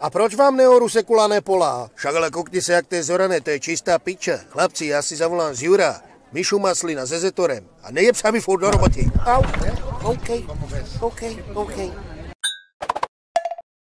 A proč vám neoru sekulané polá? Však ale kokni sa, jak to je zorané, to je čistá piča. Chlapci, ja si zavolám z Jura. Mišu Maslina se Zetorem. A nejeb sa mi furt do roboty. Au, OK, OK, OK.